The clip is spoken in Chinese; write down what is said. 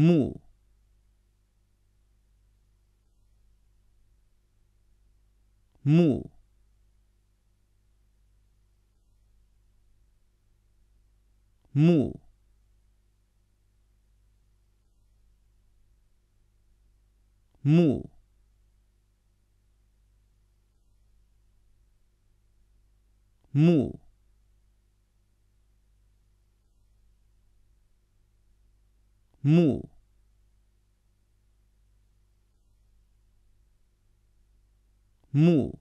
木。木。木。木。木。木。木。